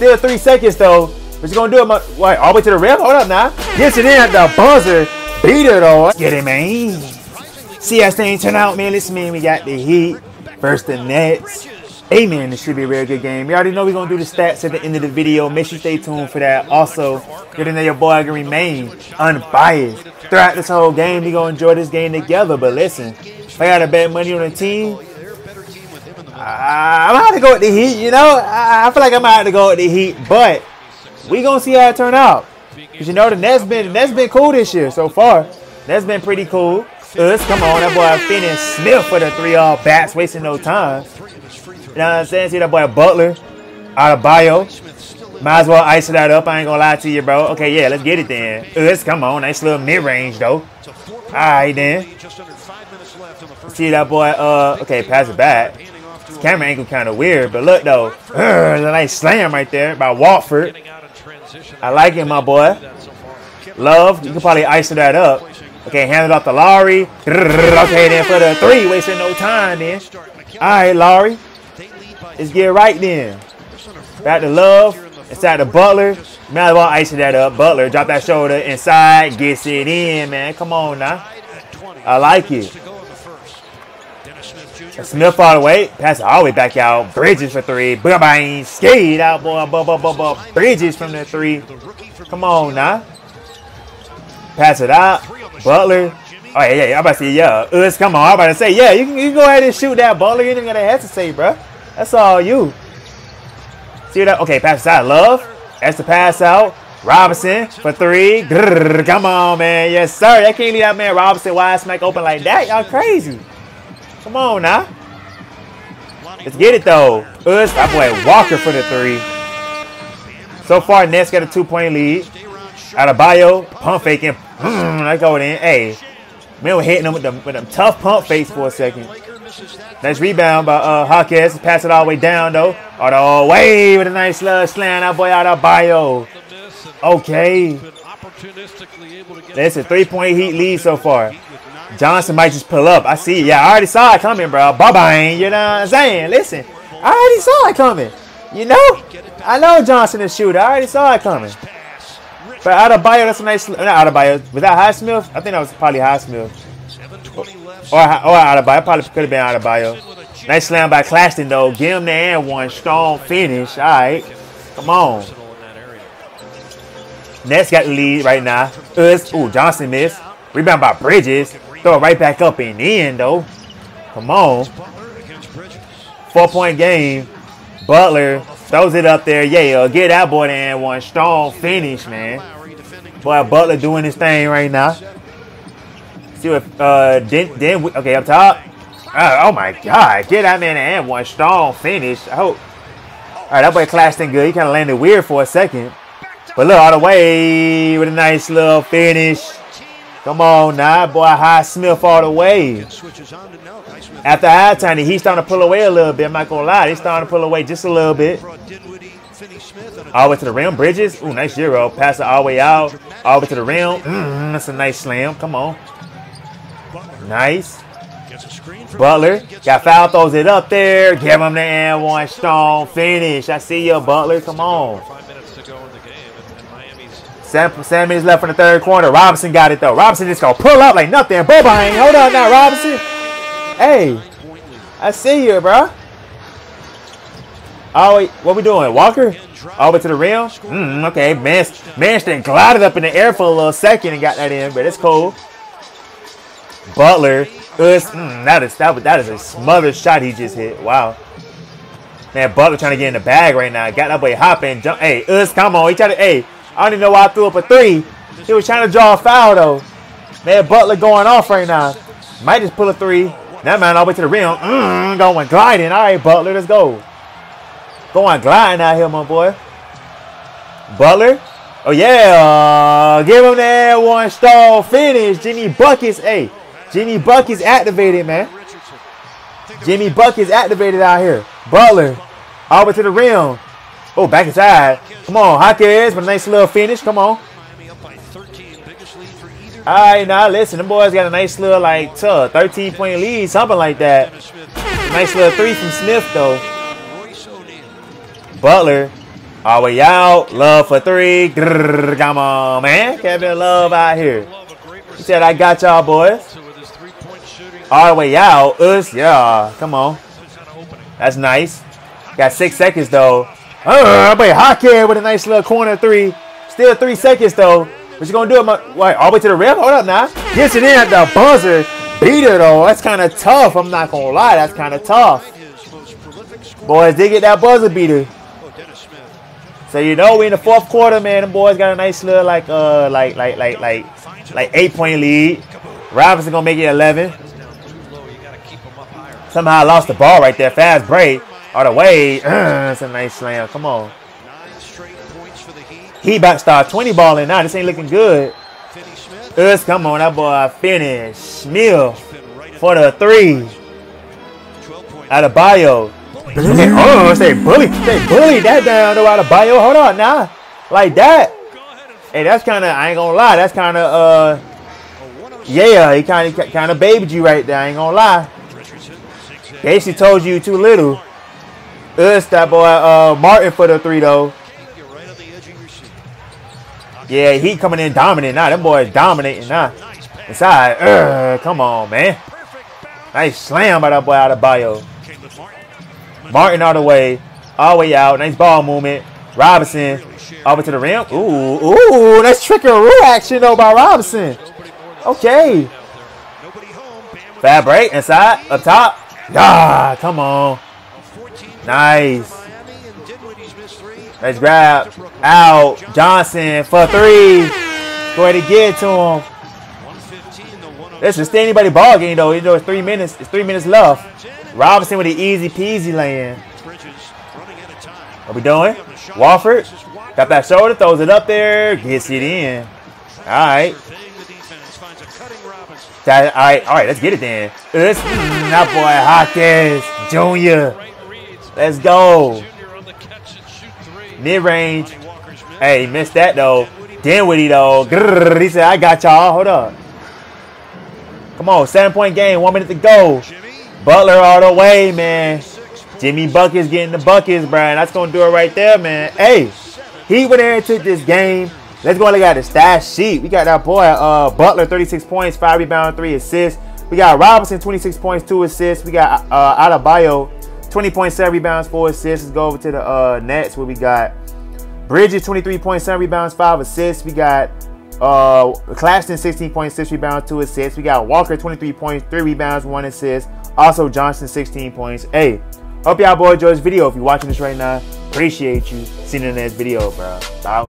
Still three seconds though. What you gonna do? My, what, all the way to the rim? Hold up now. Gets it in at the buzzer. Beat it though. Get it, man. See how things turn out, man. Listen, man, we got the Heat versus the Nets. Hey, this should be a real good game. You already know we're to do the stats at the end of the video. Make sure you stay tuned for that. Also, you know your boy can remain unbiased. Throughout this whole game, we to enjoy this game together. But listen, if I got to bet money on a team, I'm to have to go with the Heat, you know? I feel like I'm to have to go with the Heat. But we to see how it turn out. Because, you know, the Nets been, the Nets been cool this year so far. Nets been pretty cool. Us, come on, that boy Finney Smith for the three all bats, wasting no time. You know what I'm saying? See that boy Butler Adebayo. Might as well ice that up. I ain't gonna lie to you, bro. Okay, yeah, let's get it then. Us, come on, nice little mid range though. All right then. See that boy? Uh, okay, pass it back. This camera angle kind of weird, but look though, uh, a nice slam right there by Watford. I like it, my boy. Love, you can probably ice that up. Okay, hand it off to Lowry. Okay, then for the three, wasting no time then. All right, Lowry. Let's get right then. Back to Love. Inside the Butler. Might as ice that up. Butler, drop that shoulder inside. Gets it in, man. Come on now. I like it. Smith all the way. Pass it all the way back out. Bridges for three. Bang. Skate out, boy. Bridges from the three. Come on now. Pass it out. Butler. Oh, yeah, yeah. I'm about to say, yeah. Us, come on. I'm about to say, yeah, you can, you can go ahead and shoot that Butler. You ain't going to hesitate, bro. That's all you. See that? Okay, pass out. Love. That's the pass out. Robinson for three. Grrr, come on, man. Yes, sir. I can't leave that man Robinson wide smack open like that. Y'all crazy. Come on now. Let's get it, though. Us, that boy Walker for the three. So far, Nets got a two-point lead. Adebayo, pump faking. I go in. Hey, man, we're hitting them with them with them tough pump fakes for a second. Nice rebound by uh, Hawkins. Pass it all the way down though. All the way with a nice little slam. That boy Adebayo. Okay. That's a three-point Heat lead so far. Johnson might just pull up. I see. Yeah, I already saw it coming, bro. Bye bye. You know what I'm saying? Listen, I already saw it coming. You know, I know Johnson is shooter. I already saw it coming. But Adebayo, that's a nice. Not Adebayo. Was that Highsmith? I think that was probably Highsmith. Or, or, or Adebayo. Probably could have been Adebayo. Nice slam by Claxton, though. Give him the and one. Strong finish. All right. Come on. Nets got the lead right now. Us. Ooh, Johnson missed. Rebound by Bridges. Throw it right back up and in, though. Come on. Four-point game. Butler throws it up there. Yeah, get that boy the one. Strong finish, man. Boy, Butler doing his thing right now. See what, uh, then, then, okay, up top. Uh, oh my God, get that man and one. Strong finish. I hope. All right, that boy Claxton good. He kind of landed weird for a second. But look, all the way with a nice little finish. Come on now, boy, Highsmith all the way. After halftime, Heat starting to pull away a little bit. I'm not going to lie. They starting to pull away just a little bit. All the way to the rim. Bridges. Ooh, nice zero. Pass it all the way out. All the way to the rim. Mm, that's a nice slam. Come on. Nice. Butler. Got foul. Throws it up there. Give him the and one. Strong finish. I see you, Butler. Come on. Seven, seven left in the third quarter. Robinson got it, though. Robinson just to pull up like nothing. Bobine. Hold on now, Robinson. Hey. I see you, bro. Oh, wait, what we doing? Walker? All the way to the rim? Mm, okay, man, Manston glided up in the air for a little second and got that in, but it's cool. Butler. Us, mm, that, is, that, that is a smothered shot he just hit. Wow. Man, Butler trying to get in the bag right now. Got that boy hopping. Jump. Hey, Us, come on. He tried to, hey, I don't even know why I threw up a three. He was trying to draw a foul, though. Man, Butler going off right now. Might just pull a three. That man all the way to the rim. Mm, going gliding. All right, Butler, let's go. Going gliding out here, my boy. Butler. Oh, yeah. Give him that one star finish. Jimmy Buckets. Hey, Jimmy Buckets activated, man. Jimmy Buckets activated out here. Butler. All the way to the rim. Oh, back inside. Come on, Hawkins with a nice little finish. Come on. All right, now listen. the boys got a nice little, like, 13-point lead, something like that. Nice little three from Smith, though. Butler. All way out. Love for three. Come on, man. Kevin Love out here. He said, I got y'all, boys. All way out. Us, yeah. Come on. That's nice. Got six seconds, though. Uh, but Hockey with a nice little corner three. Still three seconds, though. What you gonna do? My, What, all the way to the rim? Hold up now. Gets it in at the buzzer. Beater, though. That's kind of tough. I'm not gonna lie. That's kind of tough. Boys did get that buzzer beater. So you know we in the fourth quarter, man. The boys got a nice little like uh like like like like like eight point lead. Robinson gonna make it eleven. Somehow I lost the ball right there. Fast break. All the way. That's a nice slam. Come on. He about start 20 balling now. This ain't looking good. Us, come on. That boy finish. Smith for the three. Adebayo. oh, say bully. Say bully that down though Adebayo. Hold on now. Like that. Hey, that's kind of, I ain't gonna lie. That's kind of, uh, yeah, he kind of kind of babied you right there. I ain't gonna lie. Basically told you too little. Us, that boy, uh, Martin for the three though. Yeah, he coming in dominant now. Them boys dominating now. Inside. Uh, come on, man. Nice slam by that boy Adebayo. Martin all the way. All the way out. Nice ball movement. Robinson. Over to the rim. Ooh, ooh. That's trickaroo action, though, by Robinson. Okay. Fab break. Inside. Up top. Ah, come on. Nice. Let's grab out Johnson for three. Go ahead and get to him. This is still anybody ball game though. You know it's three minutes. It's three minutes left. Robinson with the easy peasy land. What we doing? Watford got that shoulder, throws it up there, gets it in. All right. That, all right, all right. Let's get it then. Let's, that boy Hawkins Junior. Let's go. Mid range. Hey, missed that though. Dinwiddie though. Grrr, he said, I got y'all. Hold up. Come on, seven point game. One minute to go. Butler all the way, man. Jimmy Buckets getting the buckets, Brian. That's going to do it right there, man. Hey, he went there and took this game. Let's go and look at the stat sheet. We got that boy, uh, Butler, 36 points, 5 rebounds, 3 assists. We got Robinson, 26 points, 2 assists. We got uh, Adebayo, 20.7 rebounds, 4 assists. Let's go over to the uh, Nets where we got Bridges, 23.7 rebounds, 5 assists. We got uh, Claxton, 16.6 rebounds, 2 assists. We got Walker, 23 points, 3 rebounds, 1 assist. Also, Johnson, 16 points. Hey, hope y'all boy enjoyed this video. If you're watching this right now, appreciate you. See you in the next video, bro. Bye.